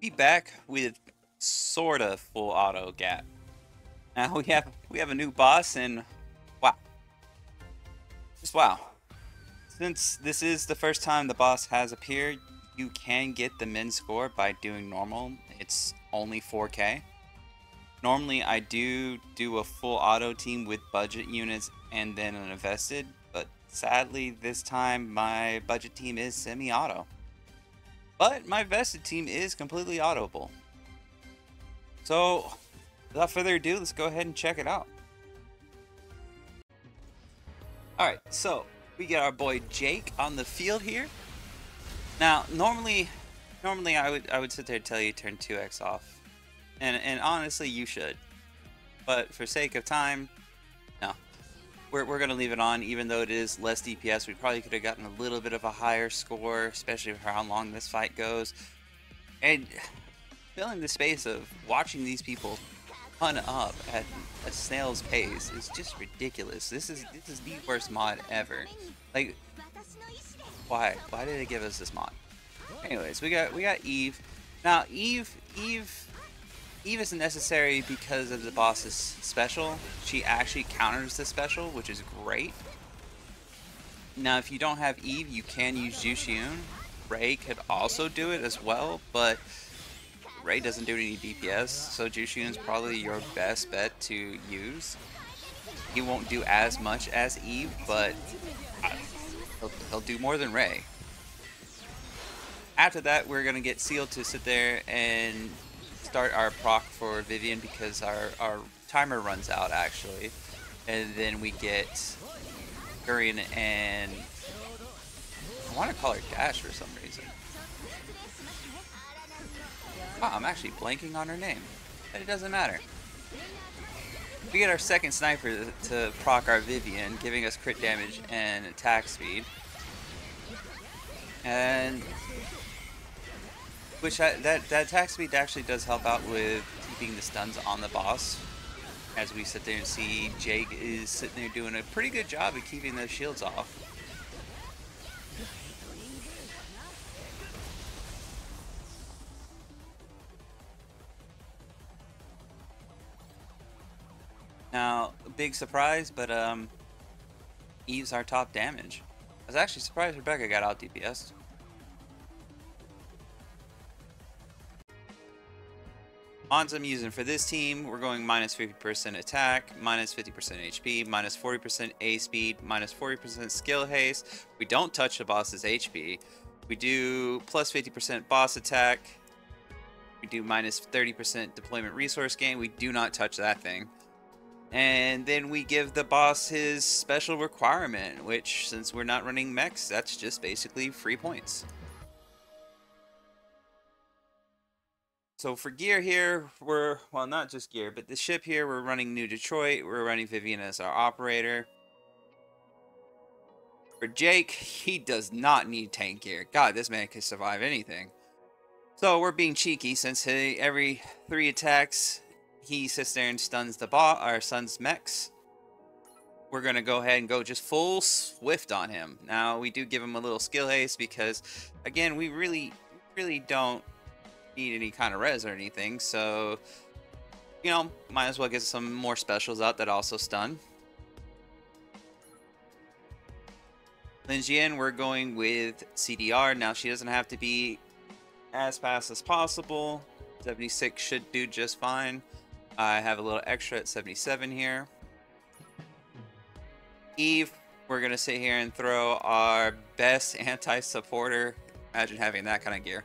be back with sort of full auto gap. Now we have we have a new boss and wow. Just wow. Since this is the first time the boss has appeared, you can get the min score by doing normal. It's only 4k. Normally I do do a full auto team with budget units and then an invested, but sadly this time my budget team is semi-auto. But my vested team is completely autoable. So, without further ado, let's go ahead and check it out. Alright, so we get our boy Jake on the field here. Now, normally, normally I would I would sit there and tell you turn 2x off, and and honestly you should, but for sake of time, we're we're gonna leave it on even though it is less DPS. We probably could have gotten a little bit of a higher score, especially for how long this fight goes, and filling the space of watching these people ton up at a snail's pace is just ridiculous. This is this is the worst mod ever. Like, why? Why did they give us this mod? Anyways, we got we got Eve. Now Eve Eve Eve isn't necessary because of the boss's special. She actually counters the special, which is great. Now, if you don't have Eve, you can use Jushiun. Ray could also do it as well, but Ray doesn't do any DPS, so Jushiun is probably your best bet to use. He won't do as much as Eve, but he'll, he'll do more than Ray. After that, we're going to get Seal to sit there and start our proc for Vivian because our, our timer runs out, actually. And then we get Gurion and... I want to call her Dash for some reason. Wow, I'm actually blanking on her name. But it doesn't matter. We get our second sniper to proc our Vivian, giving us crit damage and attack speed. And which that that attack speed actually does help out with keeping the stuns on the boss. As we sit there and see Jake is sitting there doing a pretty good job of keeping those shields off. Now, big surprise, but um, Eve's our top damage. I was actually surprised Rebecca got out DPS. Mons I'm using for this team, we're going minus 50% attack, minus 50% HP, minus 40% A speed, minus 40% skill haste. We don't touch the boss's HP. We do plus 50% boss attack. We do minus 30% deployment resource gain. We do not touch that thing. And then we give the boss his special requirement, which since we're not running mechs, that's just basically free points. So for gear here, we're, well, not just gear, but the ship here, we're running New Detroit. We're running Vivian as our operator. For Jake, he does not need tank gear. God, this man can survive anything. So we're being cheeky since he, every three attacks, he sits there and stuns the bot, our son's mechs. We're going to go ahead and go just full swift on him. Now, we do give him a little skill haste because, again, we really, really don't need any kind of res or anything, so, you know, might as well get some more specials out that also stun. Lin Jian, we're going with CDR. Now, she doesn't have to be as fast as possible. 76 should do just fine. I have a little extra at 77 here. Eve, we're going to sit here and throw our best anti-supporter. Imagine having that kind of gear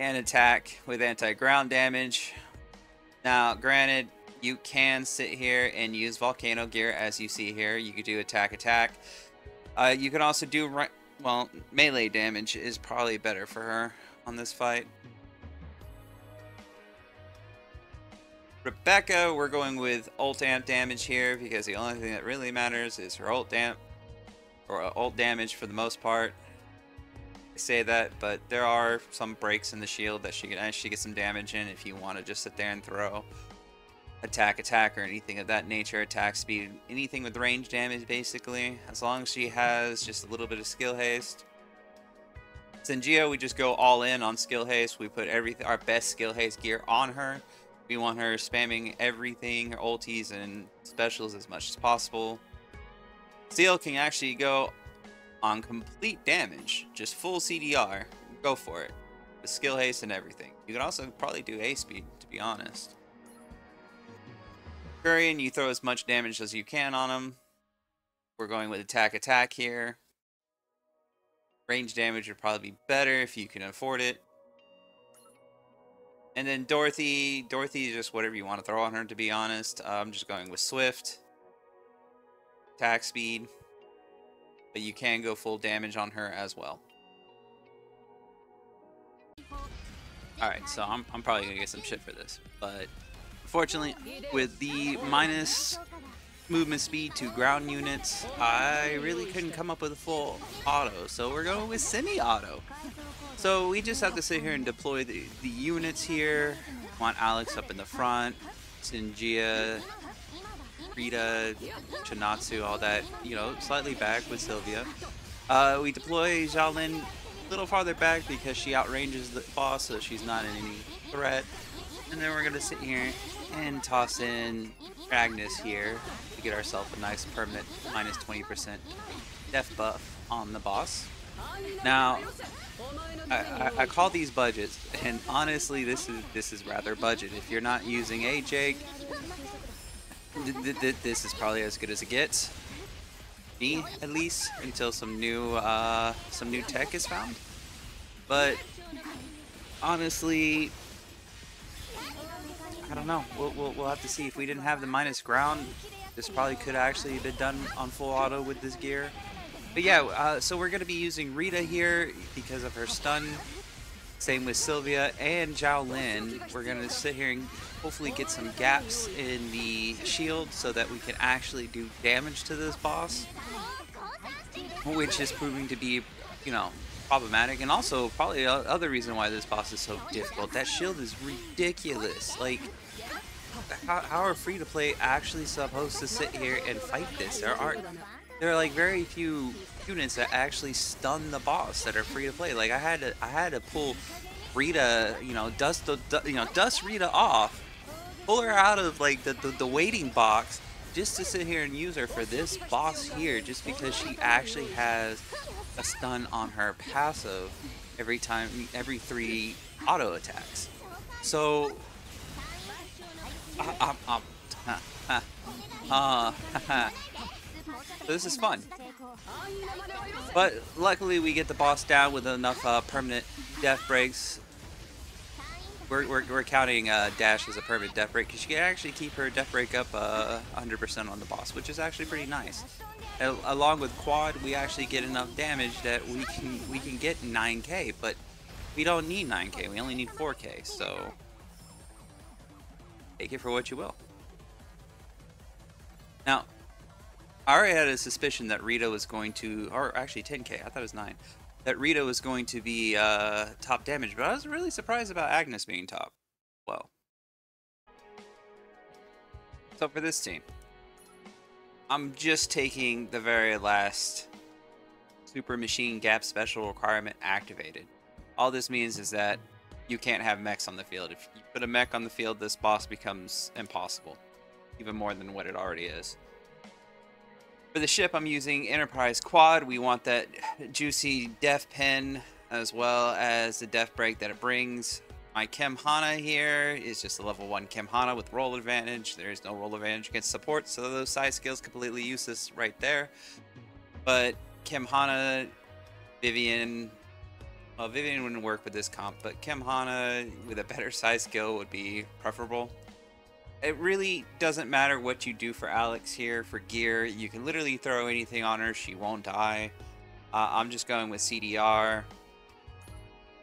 and attack with anti-ground damage. Now, granted, you can sit here and use volcano gear as you see here. You could do attack attack. Uh, you can also do, well, melee damage is probably better for her on this fight. Rebecca, we're going with ult amp damage here because the only thing that really matters is her ult amp or ult damage for the most part say that, but there are some breaks in the shield that she can actually get some damage in if you want to just sit there and throw attack, attack, or anything of that nature, attack speed, anything with range damage basically, as long as she has just a little bit of skill haste. Singia, we just go all in on skill haste. We put everything, our best skill haste gear on her. We want her spamming everything, her ultis and specials as much as possible. Seal can actually go on complete damage, just full CDR. Go for it. The skill haste and everything. You can also probably do A speed, to be honest. Furion, you throw as much damage as you can on him. We're going with attack attack here. Range damage would probably be better if you can afford it. And then Dorothy, Dorothy is just whatever you want to throw on her, to be honest. Uh, I'm just going with Swift. Attack speed. But you can go full damage on her as well. Alright, so I'm, I'm probably going to get some shit for this. But, unfortunately, with the minus movement speed to ground units, I really couldn't come up with a full auto, so we're going with semi-auto. So we just have to sit here and deploy the, the units here. Want Alex up in the front, Singia, Rita, Chinatsu, all that, you know, slightly back with Sylvia. Uh, we deploy Xiaolin a little farther back because she outranges the boss, so she's not in any threat. And then we're going to sit here and toss in Agnes here to get ourselves a nice permanent minus 20% death buff on the boss. Now, I, I, I, call these budgets, and honestly, this is this is rather budget. If you're not using a Jake, this is probably as good as it gets. Me, at least, until some new uh, some new tech is found. But honestly, I don't know. We'll, we'll, we'll have to see. If we didn't have the minus ground, this probably could actually have been done on full auto with this gear. But yeah, uh, so we're going to be using Rita here because of her stun. Same with Sylvia and Zhao Lin. We're going to sit here and hopefully get some gaps in the shield so that we can actually do damage to this boss. Which is proving to be, you know, problematic. And also, probably the other reason why this boss is so difficult. That shield is ridiculous. Like, how, how are free to play actually supposed to sit here and fight this? There aren't there are like very few units that actually stun the boss that are free to play. Like I had to I had to pull Rita, you know, dust the you know dust Rita off, pull her out of like the, the the waiting box just to sit here and use her for this boss here, just because she actually has a stun on her passive every time every three auto attacks. So uh, uh, this is fun. But luckily we get the boss down with enough uh, permanent death breaks. We're, we're, we're counting uh, Dash as a permanent death break because she can actually keep her death break up 100% uh, on the boss, which is actually pretty nice. And along with Quad, we actually get enough damage that we can we can get 9k, but we don't need 9k, we only need 4k, so take it for what you will. Now, I already had a suspicion that Rita was going to, or actually 10k, I thought it was 9, that Rita was going to be uh, top damage, but I was really surprised about Agnes being top. Well. So for this team, I'm just taking the very last Super Machine Gap Special Requirement activated. All this means is that you can't have mechs on the field. If you put a mech on the field, this boss becomes impossible. Even more than what it already is. For the ship, I'm using Enterprise Quad. We want that juicy Death Pen as well as the Death Break that it brings. My Kim Hana here is just a level 1 Kim Hana with role advantage. There is no role advantage against support, so those side skills completely useless right there. But Kim Hana, Vivian, well, Vivian wouldn't work with this comp, but Kim Hana with a better size skill would be preferable. It really doesn't matter what you do for Alex here for gear. You can literally throw anything on her. She won't die. Uh, I'm just going with CDR.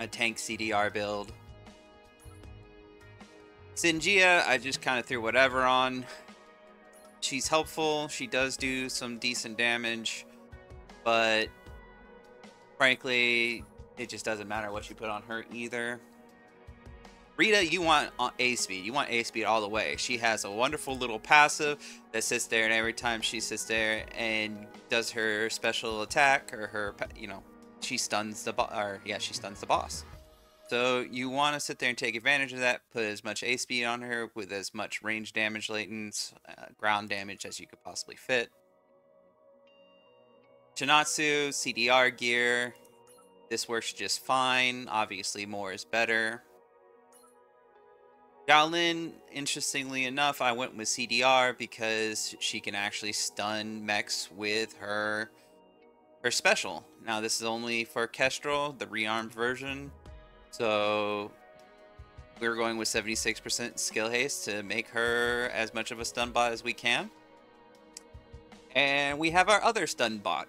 A tank CDR build. Singia, I just kind of threw whatever on. She's helpful. She does do some decent damage. But frankly, it just doesn't matter what you put on her either. Rita, you want A speed. You want A speed all the way. She has a wonderful little passive that sits there, and every time she sits there and does her special attack or her, you know, she stuns the boss. Or yeah, she stuns the boss. So you want to sit there and take advantage of that. Put as much A speed on her with as much range damage latents, uh, ground damage as you could possibly fit. Chinatsu, CDR gear. This works just fine. Obviously, more is better. Xiaolin, interestingly enough, I went with CDR because she can actually stun mechs with her her special. Now this is only for Kestrel, the rearmed version. So we're going with 76% skill haste to make her as much of a stun bot as we can. And we have our other stun bot.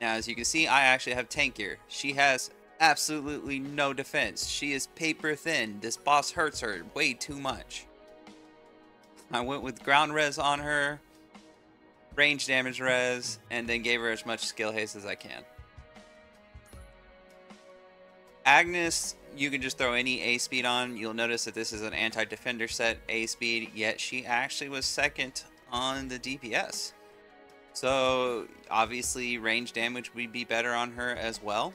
Now as you can see, I actually have tank gear. She has absolutely no defense. She is paper thin. This boss hurts her way too much. I went with ground res on her, range damage res, and then gave her as much skill haste as I can. Agnes, you can just throw any A speed on. You'll notice that this is an anti-defender set A speed, yet she actually was second on the DPS. So obviously range damage would be better on her as well.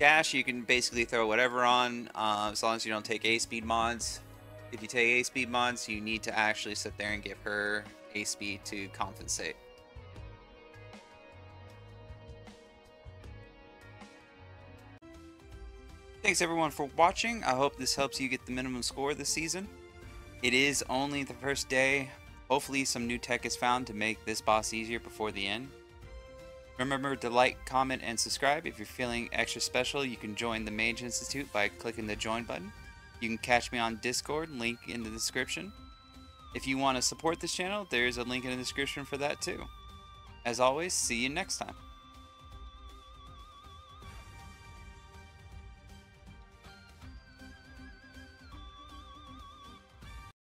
Cash, you can basically throw whatever on, uh, as long as you don't take A-speed mods. If you take A-speed mods, you need to actually sit there and give her A-speed to compensate. Thanks everyone for watching. I hope this helps you get the minimum score this season. It is only the first day. Hopefully some new tech is found to make this boss easier before the end. Remember to like, comment, and subscribe. If you're feeling extra special, you can join the Mage Institute by clicking the join button. You can catch me on Discord, link in the description. If you want to support this channel, there's a link in the description for that too. As always, see you next time.